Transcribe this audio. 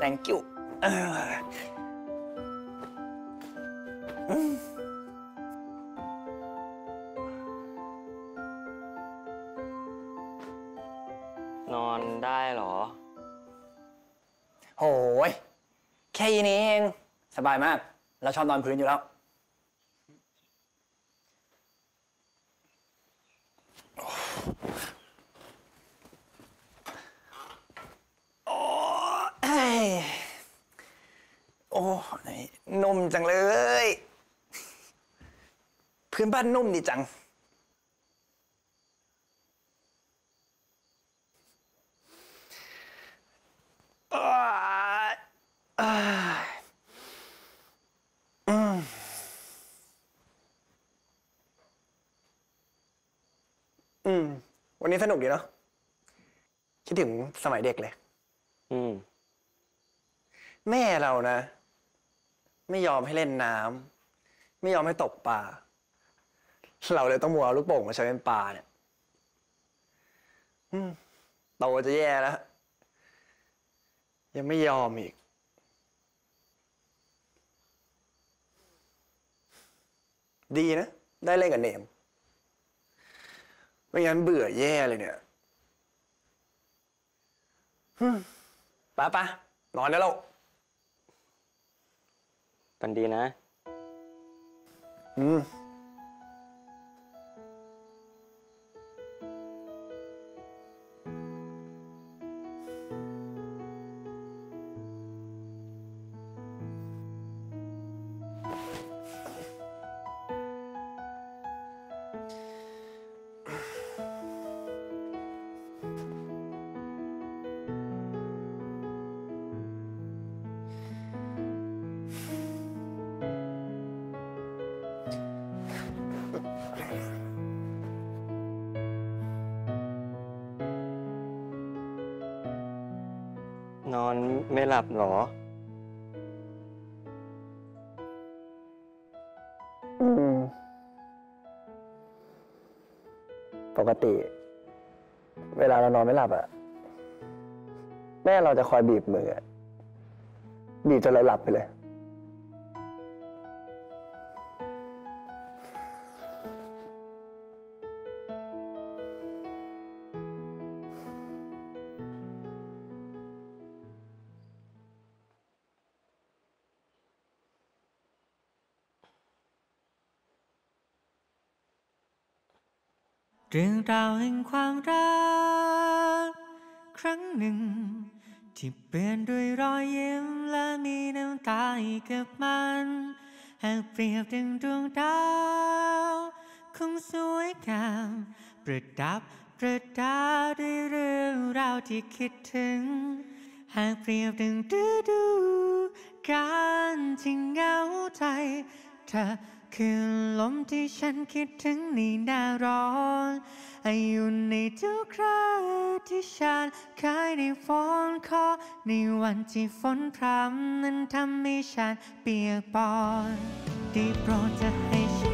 thank you นอนได้เหรอ โหย แค่นี้เอง สบายมาก เราชอบนอนพื้นอยู่แล้ว โอ้ยโอ้ย นุ่มจังเลย พื้นบ้านนุ่มดีจังอ้ายอ้ายอืมอืม วันนี้สนุกดีเนาะ คิดถึงสมัยเด็กเลย อืม แม่เรานะ ไม่ยอมให้เล่นน้ำไม่ยอมให้ตกปลาเราเลยต้องมัวเอาลูกโป่งมาใช้เป็นปลาเนี่ยโตจะแย่แล้ว ยังไม่ยอมอีก ดีนะ ได้เล่นกับเนม ไม่งั้นเบื่อแย่เลยเนี่ยฮึ่มไป้าป้านอนได้แล้ว ปันดีนะ อืม นอนไม่หลับเหรอ อืม ปกติ เวลาเรานอนไม่หลับอะแม่เราจะคอยบีบมือบีบจนเราหลับไปเลย เรื่องราวแห่งความรัก ครั้งหนึ่ง ที่เปลี่ยนด้วยรอยยิ้มและมีน้ำตาให้กับมันหากเปรียบดังดวงดาวคงสวยงามประดับประดาด้วยเรื่องราวที่คิดถึง หากเปรียบดังฤดูกาลที่เหงาใจเธอ คือลมที่ฉันคิดถึงในหน้าร้อนอายุในทุกคราที่ฉันเคยได้ฝนคอในวันที่ฝนพรำนั้นทำให้ฉันเปียกปอนได้โปรดจะให้